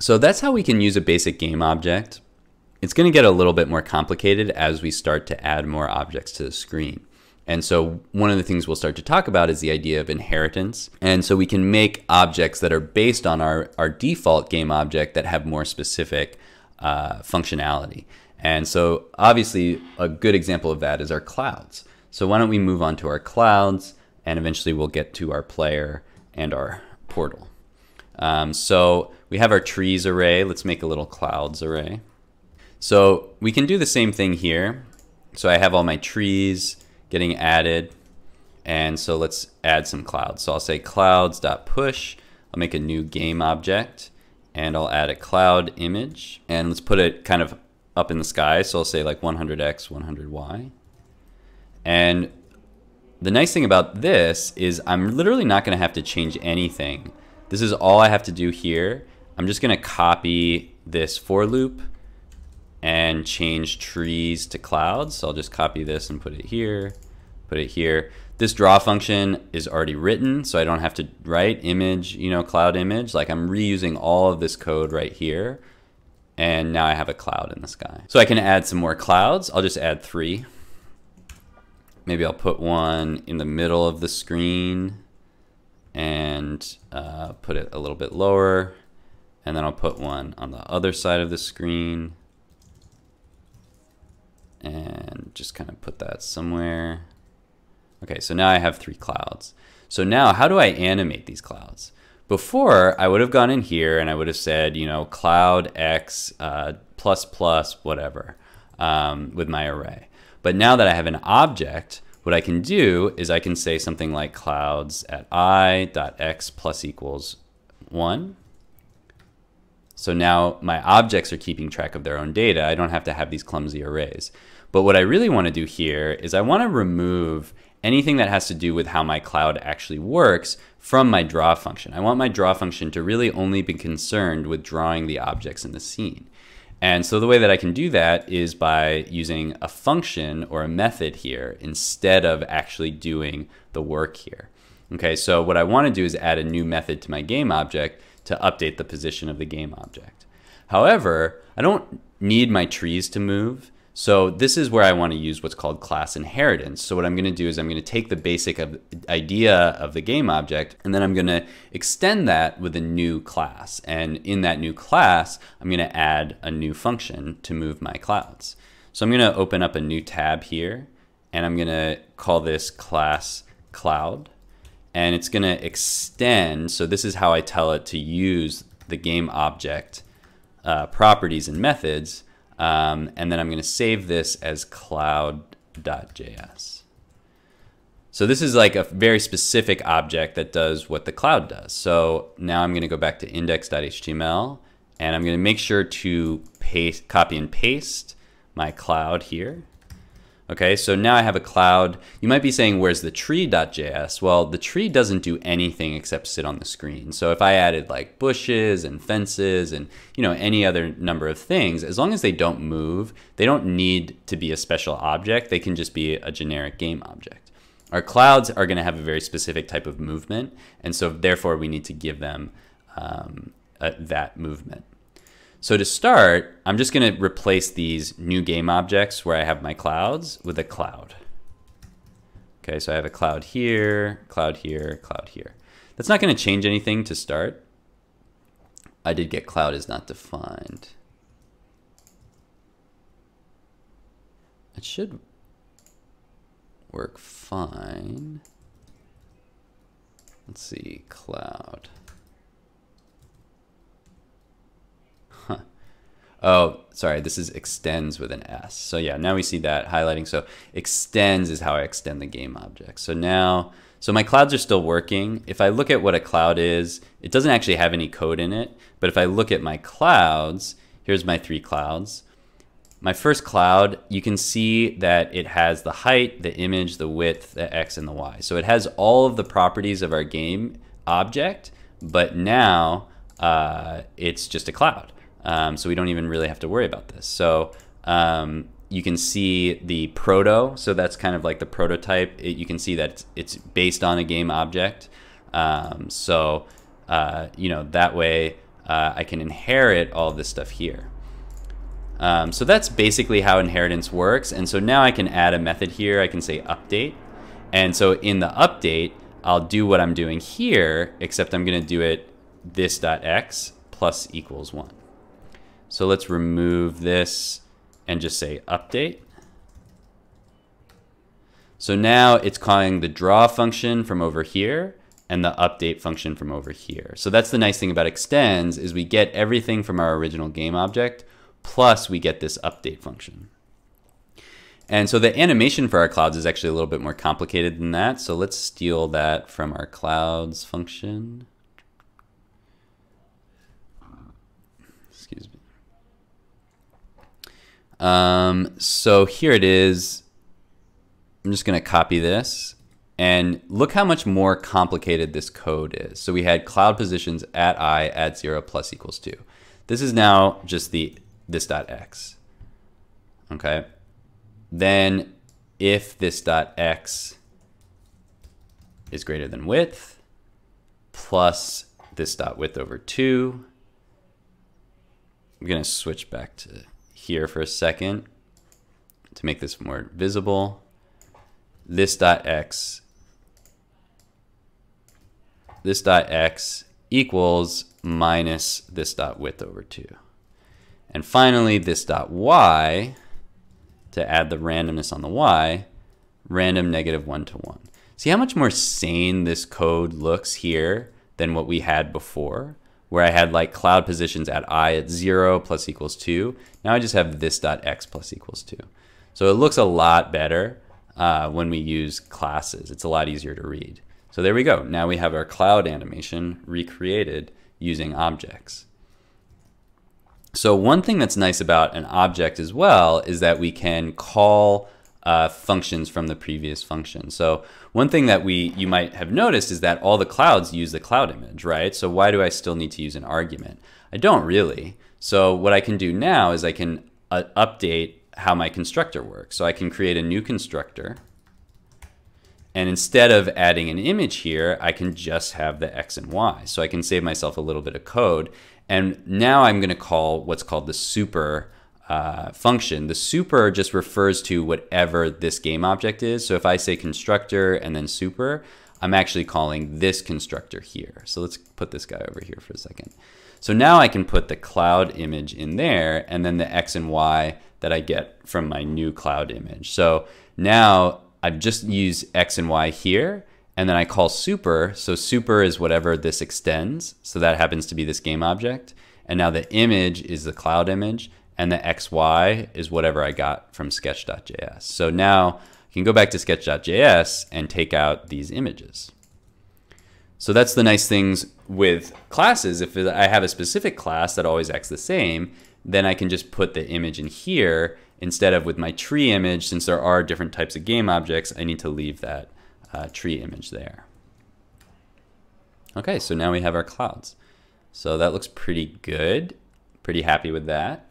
So that's how we can use a basic game object. It's going to get a little bit more complicated as we start to add more objects to the screen. And so one of the things we'll start to talk about is the idea of inheritance. And so we can make objects that are based on our, our default game object that have more specific uh, functionality. And so obviously a good example of that is our clouds. So why don't we move on to our clouds and eventually we'll get to our player and our portal. Um, so we have our trees array. Let's make a little clouds array. So we can do the same thing here. So I have all my trees getting added. And so let's add some clouds. So I'll say clouds.push. I'll make a new game object and I'll add a cloud image and let's put it kind of up in the sky. So I'll say like 100x, 100y. And the nice thing about this is I'm literally not going to have to change anything. This is all I have to do here. I'm just going to copy this for loop and change trees to clouds. So I'll just copy this and put it here, put it here. This draw function is already written, so I don't have to write image, you know, cloud image. Like I'm reusing all of this code right here. And now I have a cloud in the sky. So I can add some more clouds. I'll just add three. Maybe I'll put one in the middle of the screen and uh, put it a little bit lower. And then I'll put one on the other side of the screen and just kind of put that somewhere. Okay, so now I have three clouds. So now how do I animate these clouds? Before, I would have gone in here and I would have said, you know, cloud x uh, plus plus whatever um, with my array. But now that I have an object, what I can do is I can say something like clouds at i dot x plus equals 1 so now my objects are keeping track of their own data. I don't have to have these clumsy arrays. But what I really want to do here is I want to remove anything that has to do with how my cloud actually works from my draw function. I want my draw function to really only be concerned with drawing the objects in the scene. And so the way that I can do that is by using a function or a method here instead of actually doing the work here. Okay, so what I want to do is add a new method to my game object to update the position of the game object. However, I don't need my trees to move. So this is where I want to use what's called class inheritance. So what I'm going to do is I'm going to take the basic of, idea of the game object and then I'm going to extend that with a new class. And in that new class, I'm going to add a new function to move my clouds. So I'm going to open up a new tab here and I'm going to call this class cloud and it's going to extend. So this is how I tell it to use the game object uh, properties and methods. Um, and then I'm going to save this as cloud.js. So this is like a very specific object that does what the cloud does. So now I'm going to go back to index.html and I'm going to make sure to paste, copy and paste my cloud here. Okay, so now I have a cloud. You might be saying, where's the tree.js? Well, the tree doesn't do anything except sit on the screen. So if I added like bushes and fences and you know any other number of things, as long as they don't move, they don't need to be a special object. They can just be a generic game object. Our clouds are going to have a very specific type of movement, and so therefore we need to give them um, a, that movement. So to start, I'm just going to replace these new game objects where I have my clouds with a cloud. Okay, so I have a cloud here, cloud here, cloud here. That's not going to change anything to start. I did get cloud is not defined. It should work fine. Let's see, cloud. Oh, sorry, this is extends with an S. So yeah, now we see that highlighting. So extends is how I extend the game object. So now, so my clouds are still working. If I look at what a cloud is, it doesn't actually have any code in it. But if I look at my clouds, here's my three clouds. My first cloud, you can see that it has the height, the image, the width, the X, and the Y. So it has all of the properties of our game object, but now uh, it's just a cloud. Um, so we don't even really have to worry about this. So um, you can see the proto. So that's kind of like the prototype. It, you can see that it's, it's, based on a game object. Um, so, uh, you know, that way uh, I can inherit all this stuff here. Um, so that's basically how inheritance works. And so now I can add a method here. I can say update. And so in the update, I'll do what I'm doing here, except I'm going to do it this dot x plus equals 1. So let's remove this and just say update. So now it's calling the draw function from over here and the update function from over here. So that's the nice thing about extends is we get everything from our original game object plus we get this update function. And so the animation for our clouds is actually a little bit more complicated than that. So let's steal that from our clouds function. Excuse me. Um, so here it is. I'm just going to copy this. And look how much more complicated this code is. So we had cloud positions at i at 0 plus equals 2. This is now just the this dot x. Okay. Then if this dot x is greater than width plus this dot width over 2. I'm going to switch back to here for a second to make this more visible. This dot x this dot x equals minus this dot width over 2. And finally, this dot y to add the randomness on the y, random negative 1 to 1. See how much more sane this code looks here than what we had before, where I had like cloud positions at i at 0 plus equals 2. Now I just have this dot x plus equals 2. So it looks a lot better uh, when we use classes. It's a lot easier to read. So there we go. Now we have our cloud animation recreated using objects. So one thing that's nice about an object as well is that we can call uh, functions from the previous function. So one thing that we you might have noticed is that all the clouds use the cloud image, right? So why do I still need to use an argument? I don't really. So what I can do now is I can uh, update how my constructor works. So I can create a new constructor. And instead of adding an image here, I can just have the x and y. So I can save myself a little bit of code and now I'm going to call what's called the super uh, function. The super just refers to whatever this game object is. So if I say constructor and then super, I'm actually calling this constructor here. So let's put this guy over here for a second. So now I can put the cloud image in there and then the X and Y that I get from my new cloud image. So now I've just used X and Y here and then I call super. So super is whatever this extends. So that happens to be this game object. And now the image is the cloud image and the XY is whatever I got from sketch.js. So now I can go back to sketch.js and take out these images. So that's the nice things with classes. If I have a specific class that always acts the same, then I can just put the image in here instead of with my tree image, since there are different types of game objects, I need to leave that uh, tree image there. Okay, so now we have our clouds. So that looks pretty good. Pretty happy with that.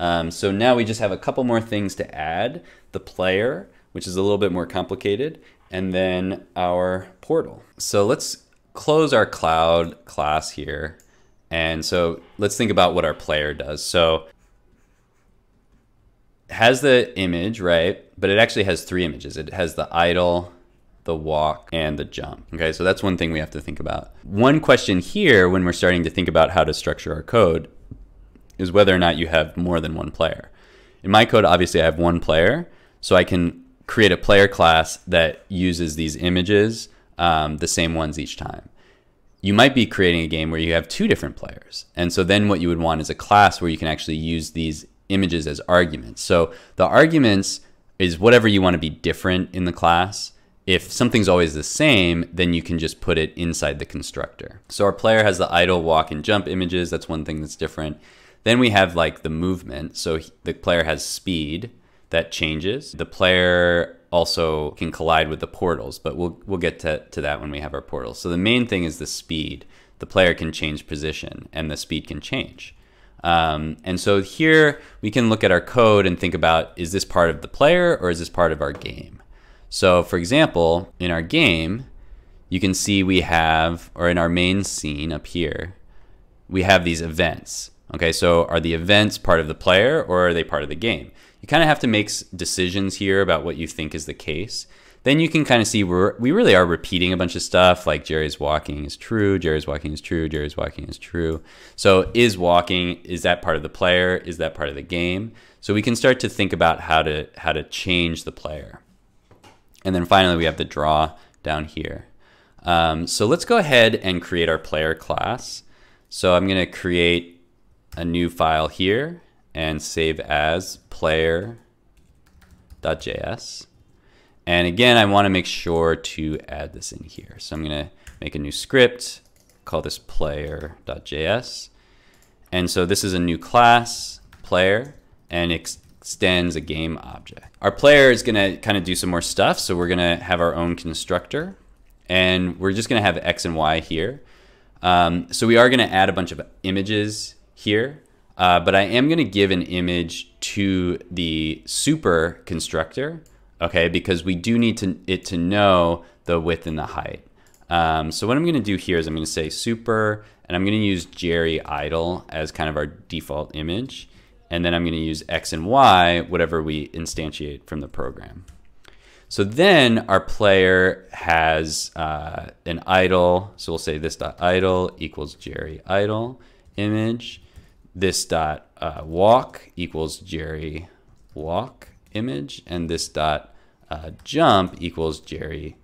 Um, so now we just have a couple more things to add. The player, which is a little bit more complicated, and then our portal. So let's close our cloud class here. And so let's think about what our player does. So has the image, right? But it actually has three images. It has the idle, the walk, and the jump. Okay, so that's one thing we have to think about. One question here when we're starting to think about how to structure our code is whether or not you have more than one player. In my code, obviously I have one player, so I can create a player class that uses these images, um, the same ones each time. You might be creating a game where you have two different players. And so then what you would want is a class where you can actually use these images as arguments. So the arguments is whatever you want to be different in the class if something's always the same, then you can just put it inside the constructor. So our player has the idle, walk, and jump images. That's one thing that's different. Then we have like the movement. So the player has speed that changes. The player also can collide with the portals, but we'll, we'll get to, to that when we have our portals. So the main thing is the speed. The player can change position and the speed can change. Um, and so here we can look at our code and think about, is this part of the player or is this part of our game? So for example, in our game, you can see we have, or in our main scene up here, we have these events. Okay, so are the events part of the player or are they part of the game? You kind of have to make decisions here about what you think is the case. Then you can kind of see we're, we really are repeating a bunch of stuff like Jerry's walking is true, Jerry's walking is true, Jerry's walking is true. So is walking, is that part of the player? Is that part of the game? So we can start to think about how to, how to change the player. And then finally we have the draw down here. Um, so let's go ahead and create our player class. So I'm going to create a new file here and save as player.js. And again, I want to make sure to add this in here. So I'm going to make a new script, call this player.js. And so this is a new class, player, and it extends a game object. Our player is going to kind of do some more stuff. So we're going to have our own constructor. And we're just going to have x and y here. Um, so we are going to add a bunch of images here. Uh, but I am going to give an image to the super constructor, okay, because we do need to, it to know the width and the height. Um, so what I'm going to do here is I'm going to say super, and I'm going to use Jerry idle as kind of our default image. And then I'm going to use X and Y, whatever we instantiate from the program. So then our player has uh, an idle. So we'll say this dot idle equals Jerry idle image this dot uh, walk equals Jerry walk image, and this dot uh, jump equals Jerry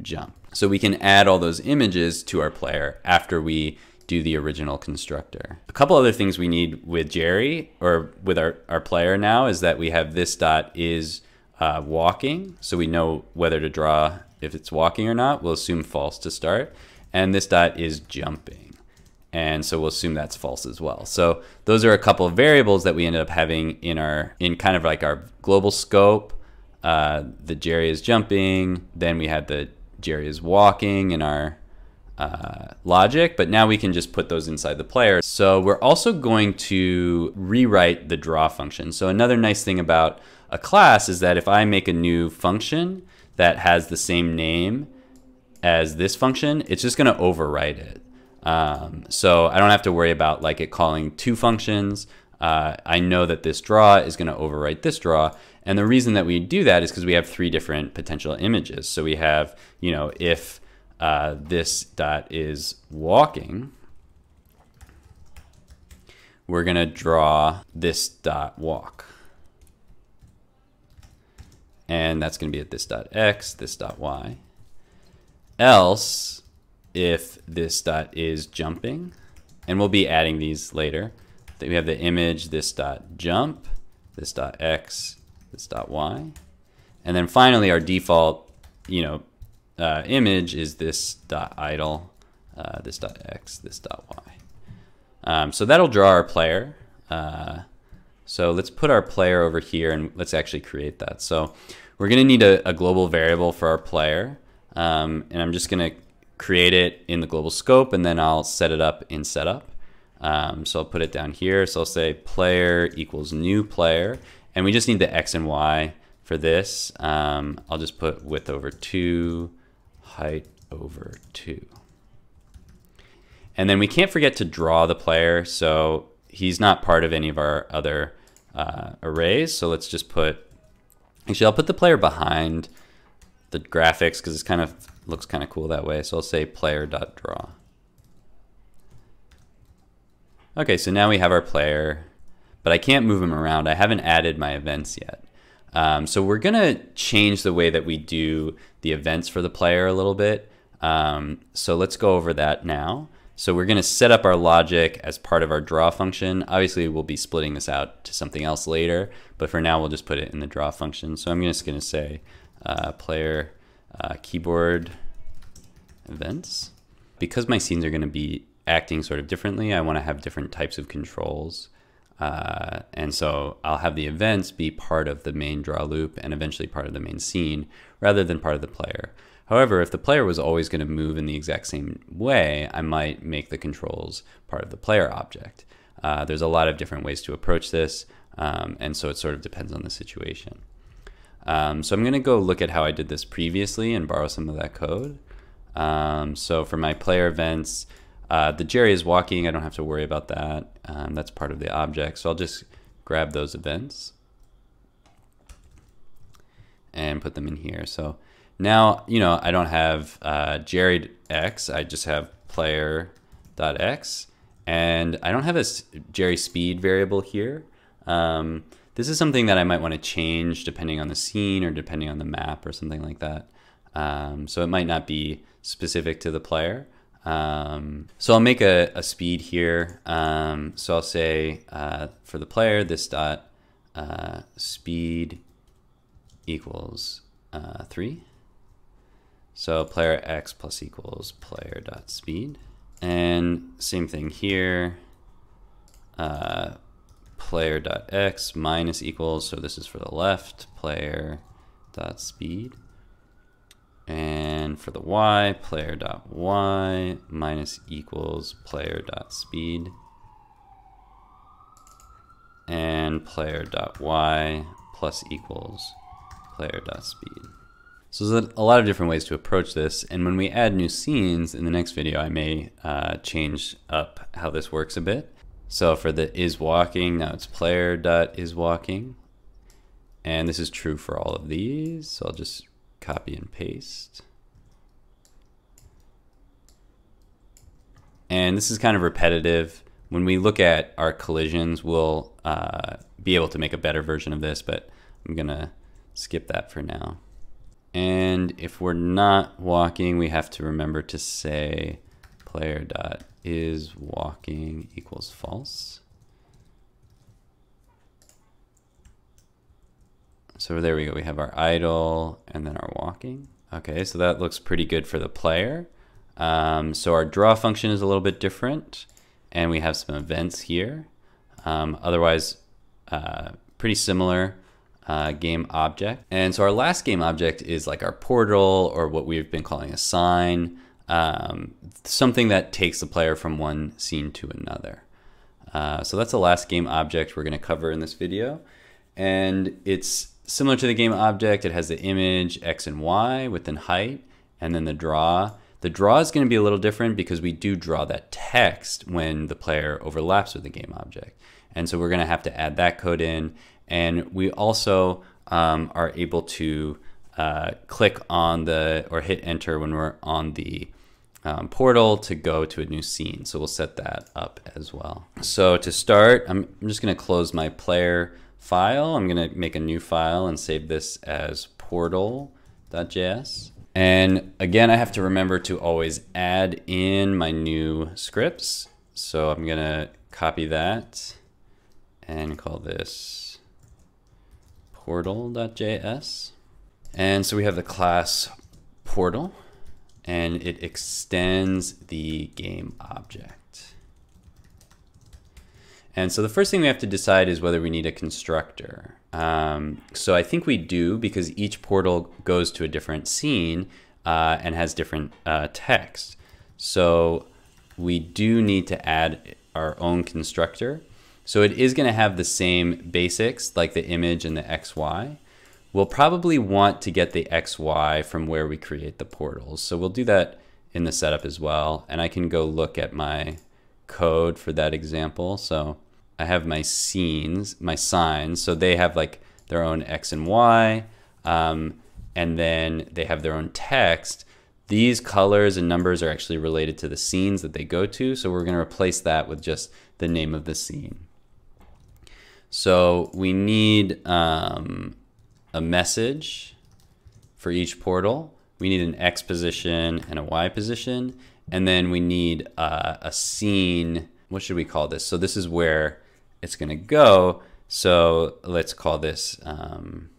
jump. So we can add all those images to our player after we do the original constructor. A couple other things we need with Jerry or with our, our player now is that we have this dot is uh, walking. So we know whether to draw if it's walking or not. We'll assume false to start. And this dot is jumping and so we'll assume that's false as well. So those are a couple of variables that we ended up having in our in kind of like our global scope. Uh, the Jerry is jumping, then we had the Jerry is walking in our uh, logic, but now we can just put those inside the player. So we're also going to rewrite the draw function. So another nice thing about a class is that if I make a new function that has the same name as this function, it's just going to overwrite it. Um, so I don't have to worry about like it calling two functions. Uh, I know that this draw is going to overwrite this draw. And the reason that we do that is because we have three different potential images. So we have, you know, if uh, this dot is walking, we're going to draw this dot walk. And that's going to be at this dot x, this dot y. Else, if this dot is jumping, and we'll be adding these later. That we have the image, this dot jump, this dot x, this dot y. And then finally our default, you know, uh, image is this dot idle, uh, this dot x, this dot y. Um, so that'll draw our player. Uh, so let's put our player over here and let's actually create that. So we're going to need a, a, global variable for our player. Um, and I'm just going to create it in the global scope, and then I'll set it up in setup. Um, so I'll put it down here. So I'll say player equals new player, and we just need the X and Y for this. Um, I'll just put width over two, height over two. And then we can't forget to draw the player. So he's not part of any of our other uh, arrays. So let's just put, actually I'll put the player behind the graphics because it's kind of looks kind of cool that way. So I'll say player.draw. Okay, so now we have our player, but I can't move him around. I haven't added my events yet. Um, so we're gonna change the way that we do the events for the player a little bit. Um, so let's go over that now. So we're gonna set up our logic as part of our draw function. Obviously we'll be splitting this out to something else later, but for now we'll just put it in the draw function. So I'm just gonna say uh, player uh, keyboard events. Because my scenes are going to be acting sort of differently, I want to have different types of controls. Uh, and so I'll have the events be part of the main draw loop and eventually part of the main scene rather than part of the player. However, if the player was always going to move in the exact same way, I might make the controls part of the player object. Uh, there's a lot of different ways to approach this, um, and so it sort of depends on the situation. Um, so I'm going to go look at how I did this previously and borrow some of that code. Um, so for my player events, Uh, the Jerry is walking. I don't have to worry about that. Um, that's part of the object. So I'll just grab those events and put them in here. So now, you know, I don't have uh, Jerry X. I just have player dot X. And I don't have a Jerry speed variable here. Um, this is something that I might want to change depending on the scene or depending on the map or something like that. Um, so it might not be specific to the player. Um, so I'll make a, a speed here. Um, so I'll say uh, for the player, this dot uh, speed equals uh, 3. So player x plus equals player dot speed. And same thing here. Uh, player dot x minus equals, so this is for the left, player dot speed. And for the y, player dot y minus equals player dot speed. And player dot y plus equals player dot speed. So there's a lot of different ways to approach this. And when we add new scenes in the next video, I may uh, change up how this works a bit. So for the is walking, now it's player dot is walking. And this is true for all of these. So I'll just copy and paste. And this is kind of repetitive. When we look at our collisions, we'll uh, be able to make a better version of this, but I'm gonna skip that for now. And if we're not walking, we have to remember to say player dot is walking equals false. So there we go. We have our idle and then our walking. Okay, so that looks pretty good for the player. Um, so our draw function is a little bit different and we have some events here. Um, otherwise, uh, pretty similar uh, game object. And so our last game object is like our portal or what we've been calling a sign, um, something that takes the player from one scene to another. Uh, so that's the last game object we're going to cover in this video. And it's similar to the game object. It has the image X and Y within height and then the draw. The draw is going to be a little different because we do draw that text when the player overlaps with the game object. And so we're going to have to add that code in and we also um, are able to uh, click on the or hit enter when we're on the um, portal to go to a new scene. So we'll set that up as well. So to start, I'm, I'm just going to close my player file. I'm going to make a new file and save this as portal.js. And again, I have to remember to always add in my new scripts. So I'm going to copy that and call this portal.js. And so we have the class portal and it extends the game object. And so the first thing we have to decide is whether we need a constructor. Um, so I think we do because each portal goes to a different scene uh, and has different uh, text. So we do need to add our own constructor. So it is going to have the same basics like the image and the XY. We'll probably want to get the XY from where we create the portals. So we'll do that in the setup as well. And I can go look at my code for that example. So I have my scenes, my signs. So they have like their own X and Y. Um, and then they have their own text. These colors and numbers are actually related to the scenes that they go to. So we're going to replace that with just the name of the scene. So we need um, a message for each portal. We need an X position and a Y position. And then we need uh, a scene. What should we call this? So this is where it's going to go. So let's call this um,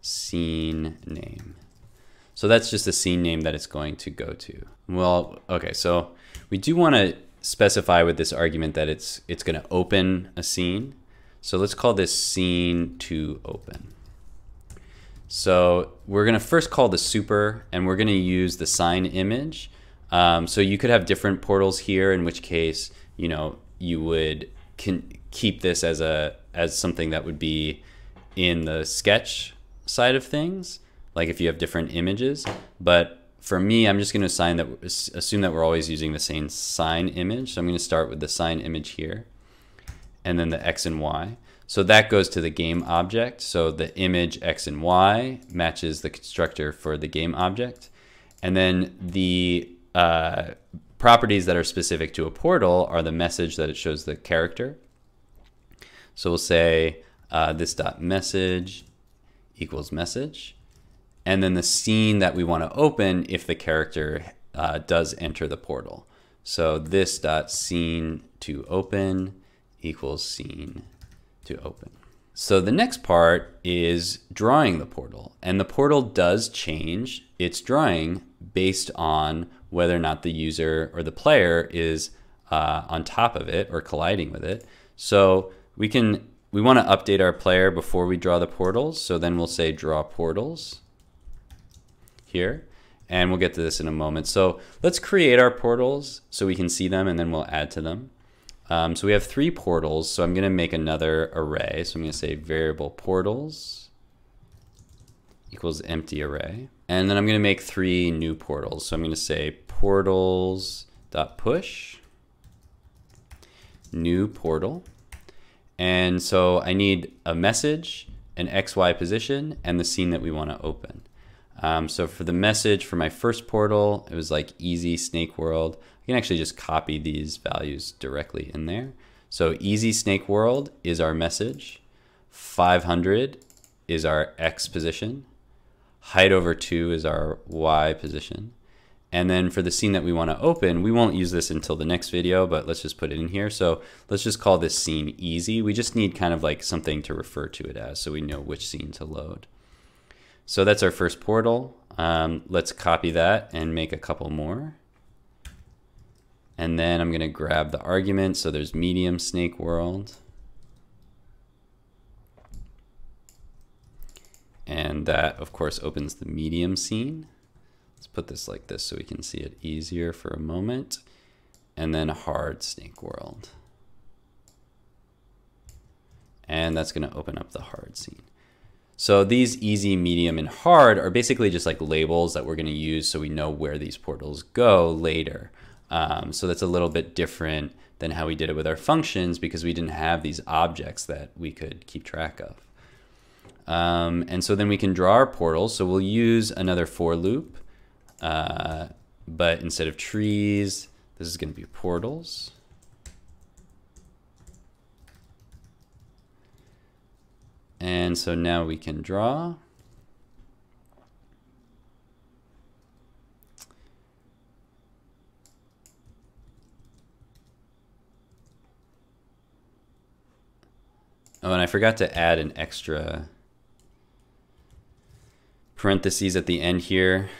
scene name. So that's just the scene name that it's going to go to. Well, okay, so we do want to specify with this argument that it's it's going to open a scene. So let's call this scene to open. So we're going to first call the super and we're going to use the sign image. Um, so you could have different portals here, in which case, you know, you would can keep this as a as something that would be in the sketch side of things, like if you have different images. But for me, I'm just going to assign that assume that we're always using the same sign image. So I'm going to start with the sign image here, and then the x and y. So that goes to the game object. So the image x and y matches the constructor for the game object, and then the uh, properties that are specific to a portal are the message that it shows the character. So we'll say uh, this dot message equals message and then the scene that we want to open if the character uh, does enter the portal. So this dot scene to open equals scene to open. So the next part is drawing the portal. And the portal does change its drawing based on whether or not the user or the player is uh, on top of it or colliding with it. So we can we want to update our player before we draw the portals. So then we'll say draw portals here. And we'll get to this in a moment. So let's create our portals so we can see them and then we'll add to them. Um, so we have three portals. So I'm going to make another array. So I'm going to say variable portals equals empty array. And then I'm going to make three new portals. So I'm going to say portals dot push new portal. And so I need a message, an XY position, and the scene that we want to open. Um, so for the message for my first portal, it was like easy snake world. I can actually just copy these values directly in there. So easy snake world is our message. 500 is our X position. Height over two is our Y position. And then for the scene that we want to open, we won't use this until the next video, but let's just put it in here. So let's just call this scene easy. We just need kind of like something to refer to it as so we know which scene to load. So that's our first portal. Um, let's copy that and make a couple more. And then I'm going to grab the argument. So there's medium snake world. And that, of course, opens the medium scene. Let's put this like this so we can see it easier for a moment. And then hard snake world. And that's going to open up the hard scene. So these easy, medium, and hard are basically just like labels that we're going to use so we know where these portals go later. Um, so that's a little bit different than how we did it with our functions because we didn't have these objects that we could keep track of. Um, and so then we can draw our portals. So we'll use another for loop, uh, but instead of trees, this is going to be portals. And so now we can draw. Oh, and I forgot to add an extra parentheses at the end here.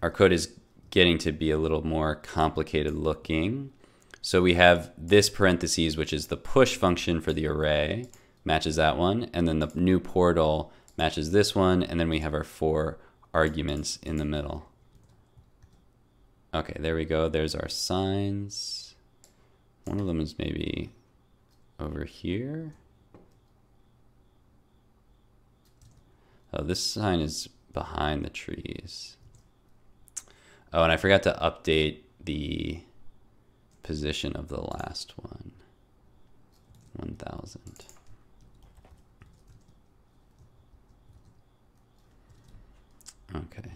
Our code is getting to be a little more complicated looking. So we have this parentheses, which is the push function for the array matches that one. And then the new portal matches this one. And then we have our four arguments in the middle. Okay, there we go. There's our signs. One of them is maybe over here. Oh, this sign is behind the trees. Oh, and I forgot to update the position of the last one. 1000. Okay.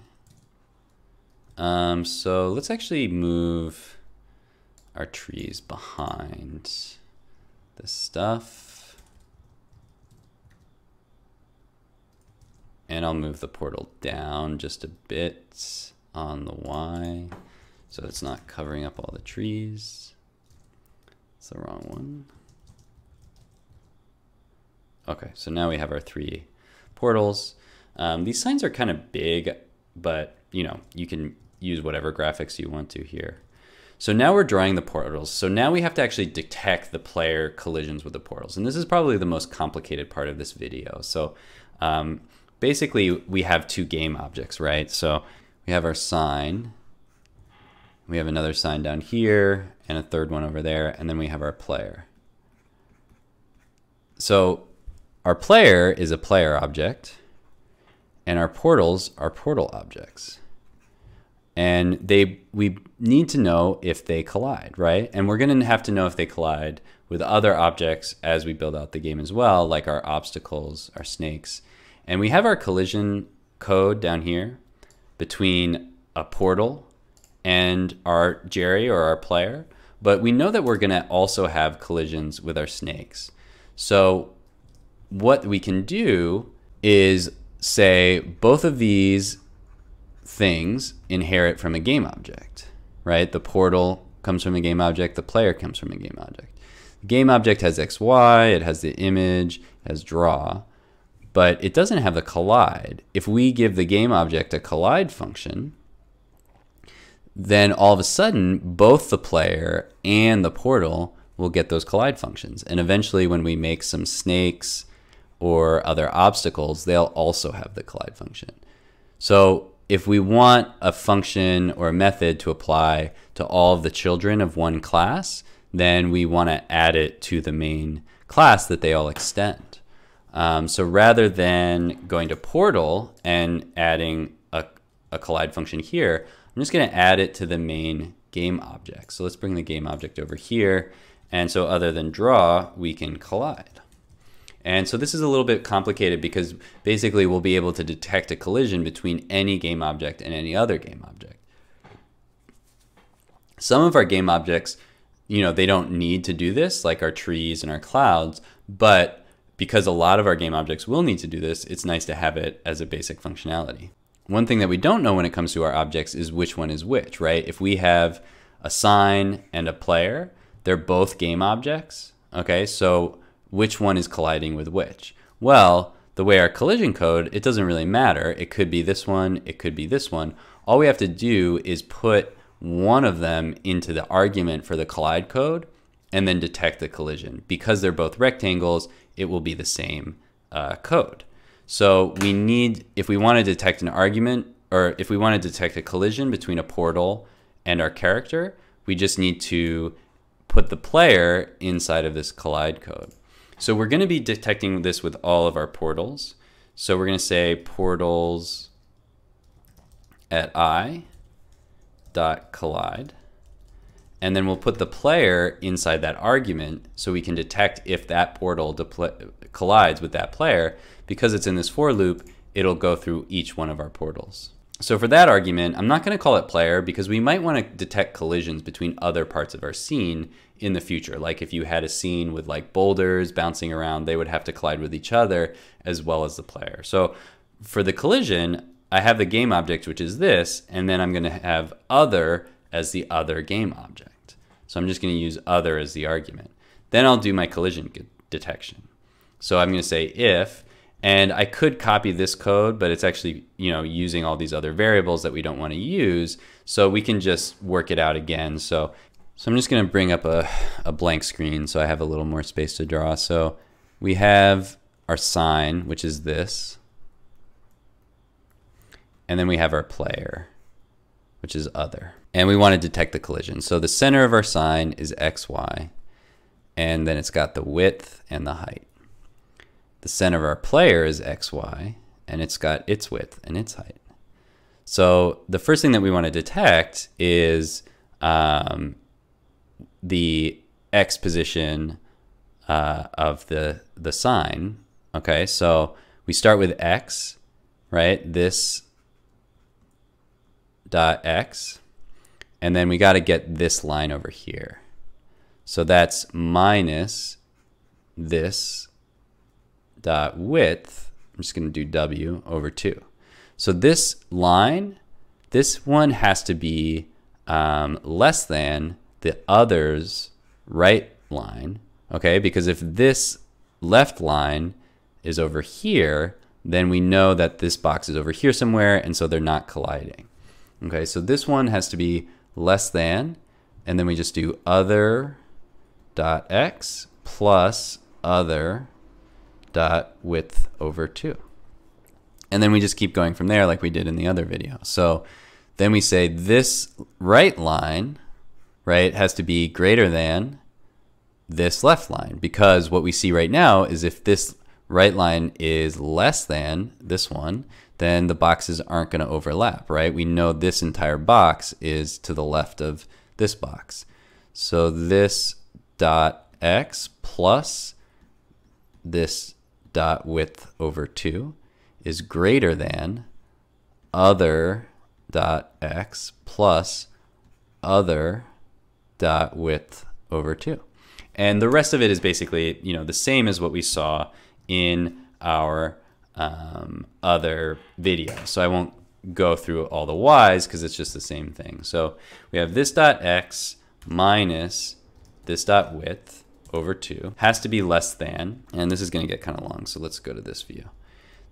Um, so let's actually move our trees behind this stuff. And I'll move the portal down just a bit on the Y so it's not covering up all the trees. It's the wrong one. Okay, so now we have our three portals. Um, these signs are kind of big, but you know, you can use whatever graphics you want to here. So now we're drawing the portals. So now we have to actually detect the player collisions with the portals. And this is probably the most complicated part of this video. So um, basically we have two game objects, right? So we have our sign, we have another sign down here and a third one over there. And then we have our player. So our player is a player object and our portals are portal objects. and they we need to know if they collide, right? And we're going to have to know if they collide with other objects as we build out the game as well, like our obstacles, our snakes. And we have our collision code down here between a portal and our Jerry or our player. But we know that we're going to also have collisions with our snakes. So what we can do is say both of these things inherit from a game object, right? The portal comes from a game object, the player comes from a game object. The game object has XY, it has the image, it has draw, but it doesn't have the collide. If we give the game object a collide function, then all of a sudden both the player and the portal will get those collide functions. And eventually when we make some snakes or other obstacles, they'll also have the collide function. So if we want a function or a method to apply to all of the children of one class, then we want to add it to the main class that they all extend. Um, so rather than going to portal and adding a, a collide function here, I'm just going to add it to the main game object. So let's bring the game object over here. And so other than draw, we can collide. And so this is a little bit complicated because basically we'll be able to detect a collision between any game object and any other game object. Some of our game objects, you know, they don't need to do this, like our trees and our clouds, but because a lot of our game objects will need to do this, it's nice to have it as a basic functionality. One thing that we don't know when it comes to our objects is which one is which, right? If we have a sign and a player, they're both game objects, okay? So which one is colliding with which. Well, the way our collision code, it doesn't really matter. It could be this one, it could be this one. All we have to do is put one of them into the argument for the collide code and then detect the collision. Because they're both rectangles, it will be the same uh, code. So we need, if we want to detect an argument, or if we want to detect a collision between a portal and our character, we just need to put the player inside of this collide code. So we're going to be detecting this with all of our portals. So we're going to say portals at i dot collide. And then we'll put the player inside that argument so we can detect if that portal collides with that player. Because it's in this for loop, it'll go through each one of our portals. So for that argument, I'm not going to call it player because we might want to detect collisions between other parts of our scene in the future. Like if you had a scene with like boulders bouncing around, they would have to collide with each other as well as the player. So for the collision, I have the game object, which is this, and then I'm going to have other as the other game object. So I'm just going to use other as the argument. Then I'll do my collision detection. So I'm going to say if, and I could copy this code, but it's actually you know using all these other variables that we don't want to use. So we can just work it out again. So so I'm just going to bring up a, a blank screen so I have a little more space to draw. So we have our sign, which is this. And then we have our player, which is other. And we want to detect the collision. So the center of our sign is XY. And then it's got the width and the height. The center of our player is XY. And it's got its width and its height. So the first thing that we want to detect is um, the x position uh, of the the sign. Okay, so we start with x, right? This dot x, and then we got to get this line over here. So that's minus this dot width. I'm just going to do w over 2. So this line, this one has to be um, less than the others right line, okay? Because if this left line is over here, then we know that this box is over here somewhere, and so they're not colliding. Okay, so this one has to be less than, and then we just do other dot x plus other dot width over 2. And then we just keep going from there like we did in the other video. So then we say this right line right, has to be greater than this left line because what we see right now is if this right line is less than this one, then the boxes aren't going to overlap, right? We know this entire box is to the left of this box. So this dot x plus this dot width over 2 is greater than other dot x plus other dot width over 2. And the rest of it is basically, you know, the same as what we saw in our um, other video. So I won't go through all the y's because it's just the same thing. So we have this dot x minus this dot width over 2 has to be less than, and this is going to get kind of long, so let's go to this view.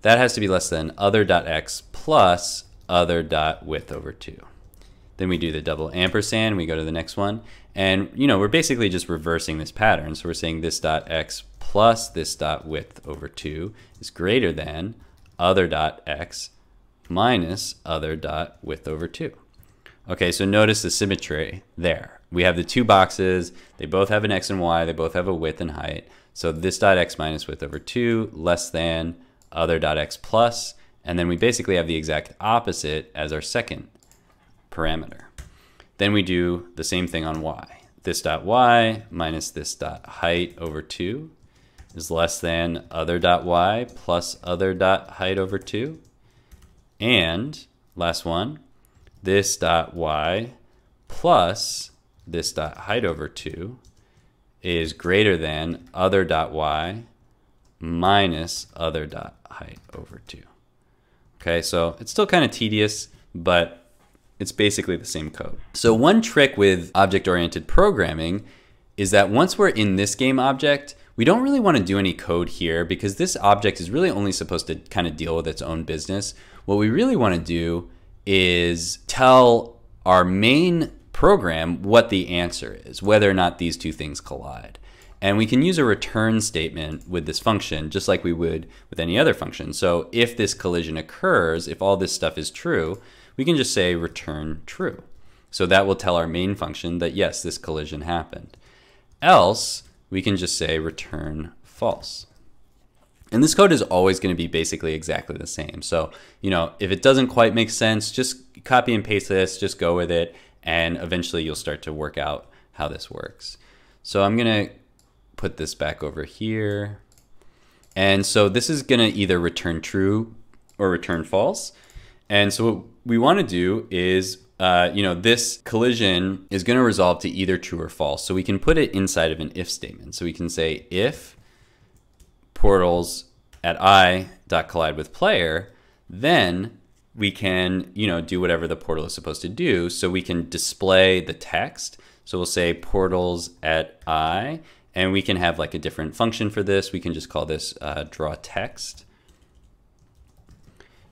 That has to be less than other dot x plus other dot width over 2. Then we do the double ampersand, we go to the next one, and you know, we're basically just reversing this pattern. So we're saying this dot x plus this dot width over 2 is greater than other dot x minus other dot width over 2. Okay, so notice the symmetry there. We have the two boxes, they both have an x and y, they both have a width and height. So this dot x minus width over 2 less than other dot x plus, and then we basically have the exact opposite as our second parameter. Then we do the same thing on y. This dot y minus this dot height over 2 is less than other dot y plus other dot height over 2. And last one, this dot y plus this dot height over 2 is greater than other dot y minus other dot height over 2. Okay, so it's still kind of tedious, but it's basically the same code. So one trick with object-oriented programming is that once we're in this game object, we don't really want to do any code here because this object is really only supposed to kind of deal with its own business. What we really want to do is tell our main program what the answer is, whether or not these two things collide. And we can use a return statement with this function, just like we would with any other function. So if this collision occurs, if all this stuff is true, we can just say return true. So that will tell our main function that yes, this collision happened. Else, we can just say return false. And this code is always going to be basically exactly the same. So, you know, if it doesn't quite make sense, just copy and paste this, just go with it, and eventually you'll start to work out how this works. So I'm going to put this back over here. And so this is going to either return true or return false. And so what we want to do is, uh, you know, this collision is going to resolve to either true or false. So we can put it inside of an if statement. So we can say if portals at i collide with player, then we can, you know, do whatever the portal is supposed to do. So we can display the text. So we'll say portals at i, and we can have like a different function for this. We can just call this uh, draw text.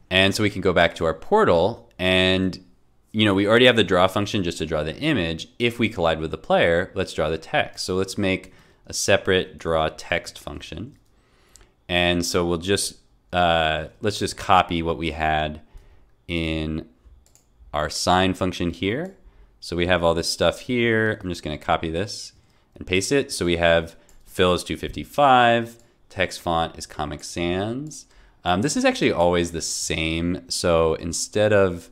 And so we can go back to our portal and you know, we already have the draw function just to draw the image. If we collide with the player, let's draw the text. So let's make a separate draw text function. And so we'll just, uh, let's just copy what we had in our sign function here. So we have all this stuff here. I'm just gonna copy this and paste it. So we have fill is 255, text font is Comic Sans. Um, this is actually always the same. So instead of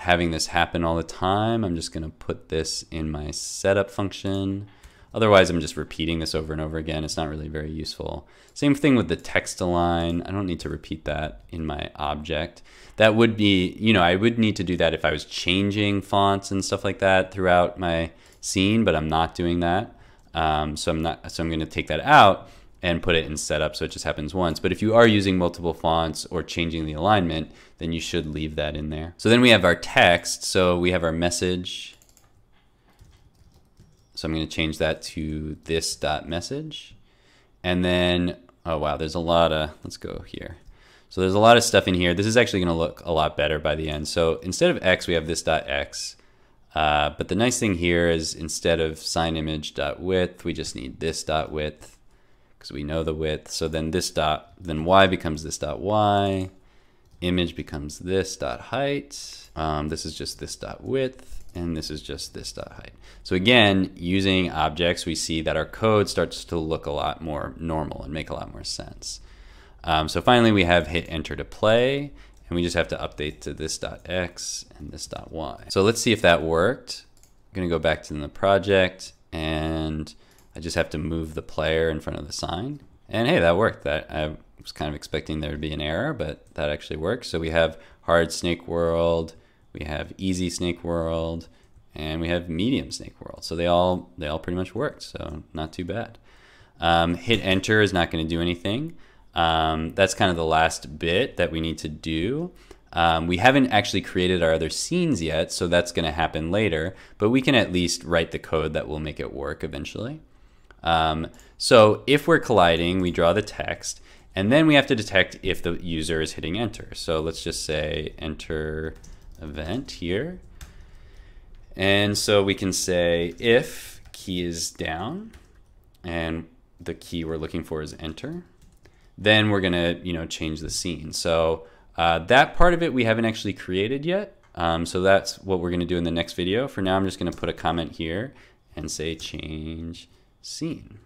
having this happen all the time, I'm just gonna put this in my setup function. Otherwise, I'm just repeating this over and over again. It's not really very useful. Same thing with the text align. I don't need to repeat that in my object. That would be, you know, I would need to do that if I was changing fonts and stuff like that throughout my scene, but I'm not doing that. Um, so I'm not, so I'm gonna take that out and put it in setup so it just happens once. But if you are using multiple fonts or changing the alignment, then you should leave that in there. So then we have our text. So we have our message. So I'm going to change that to this dot message. And then, oh wow, there's a lot of, let's go here. So there's a lot of stuff in here. This is actually going to look a lot better by the end. So instead of x, we have this dot x. Uh, but the nice thing here is instead of sign image dot width, we just need this dot width because we know the width. So then this dot, then y becomes this dot y, image becomes this dot height. Um, this is just this dot width, and this is just this dot height. So again, using objects, we see that our code starts to look a lot more normal and make a lot more sense. Um, so finally, we have hit enter to play, and we just have to update to this dot x and this dot y. So let's see if that worked. I'm gonna go back to the project and I just have to move the player in front of the sign. And hey, that worked. That I was kind of expecting there to be an error, but that actually worked. So we have hard snake world, we have easy snake world, and we have medium snake world. So they all they all pretty much worked. So not too bad. Um, hit enter is not going to do anything. Um, that's kind of the last bit that we need to do. Um, we haven't actually created our other scenes yet, so that's going to happen later, but we can at least write the code that will make it work eventually. Um, so if we're colliding, we draw the text, and then we have to detect if the user is hitting enter. So let's just say enter event here. And so we can say if key is down, and the key we're looking for is enter, then we're gonna you know change the scene. So uh, that part of it we haven't actually created yet. Um, so that's what we're gonna do in the next video. For now, I'm just gonna put a comment here and say change scene.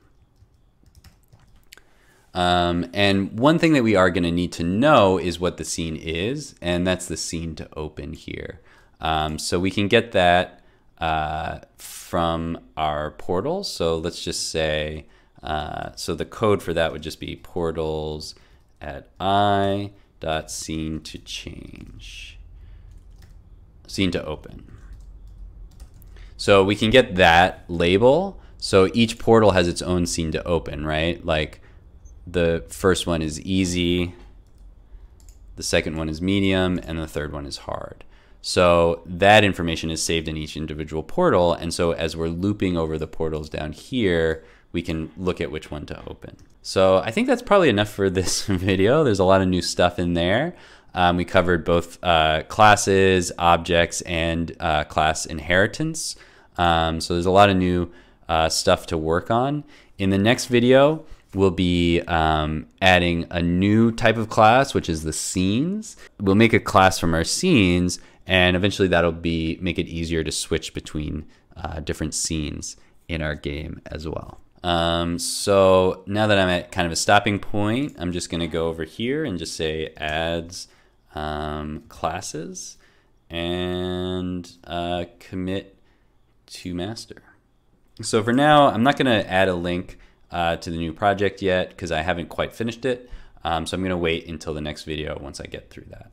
Um, and one thing that we are going to need to know is what the scene is, and that's the scene to open here. Um, so we can get that uh, from our portals. So let's just say, uh, so the code for that would just be portals at i dot scene to change, scene to open. So we can get that label. So each portal has its own scene to open, right? Like the first one is easy, the second one is medium, and the third one is hard. So that information is saved in each individual portal. And so as we're looping over the portals down here, we can look at which one to open. So I think that's probably enough for this video. There's a lot of new stuff in there. Um, we covered both uh, classes, objects, and uh, class inheritance. Um, so there's a lot of new uh, stuff to work on. In the next video, we'll be um, adding a new type of class, which is the scenes. We'll make a class from our scenes, and eventually that'll be make it easier to switch between uh, different scenes in our game as well. Um, so now that I'm at kind of a stopping point, I'm just going to go over here and just say adds um, classes and uh, commit to master. So for now, I'm not going to add a link uh, to the new project yet because I haven't quite finished it. Um, so I'm going to wait until the next video once I get through that.